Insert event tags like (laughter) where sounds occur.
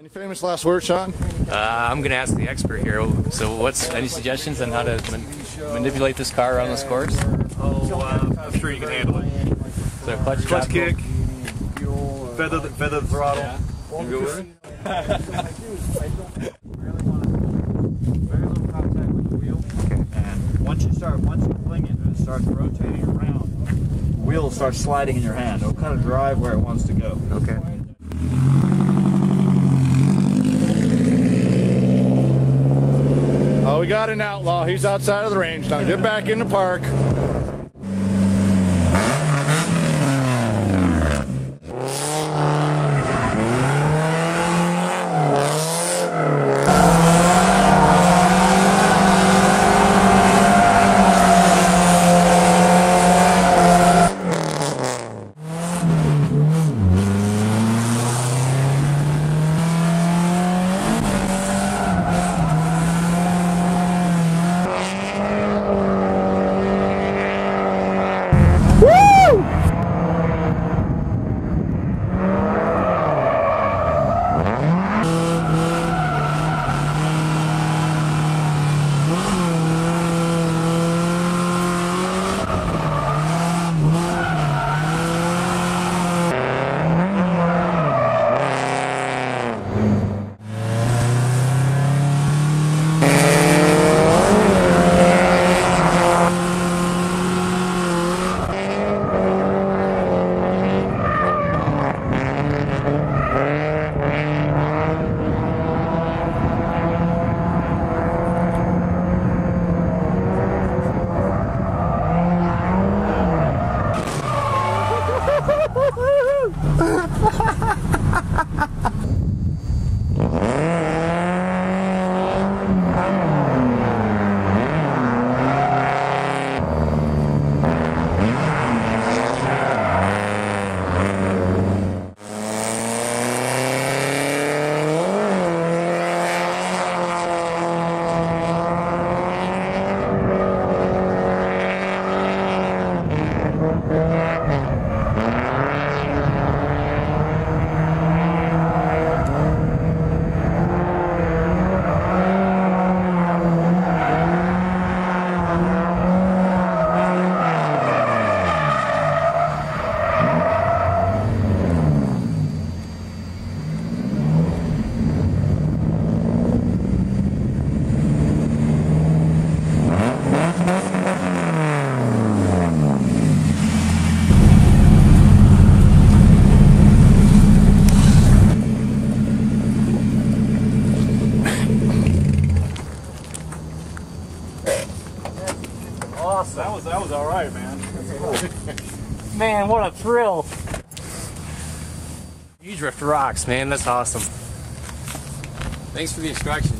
Any famous last words, Shawn? Uh, I'm going to ask the expert here. So, what's any suggestions on how to man- manipulate this car around this course? Oh, uh, I'm sure you can handle it. So, clutch, Clutch kick, feather the, feather the throttle. You go with it? And once you start, once you fling it and it starts rotating around, the wheel starts sliding in your hand. It'll kind of drive where it wants to go. Okay. We got an outlaw. He's outside of the range now. Get back in the park. Awesome. That was that was all right, man. (laughs) Man, what a thrill! U-Drift rocks, man. That's awesome. Thanks for the instruction. That was cool.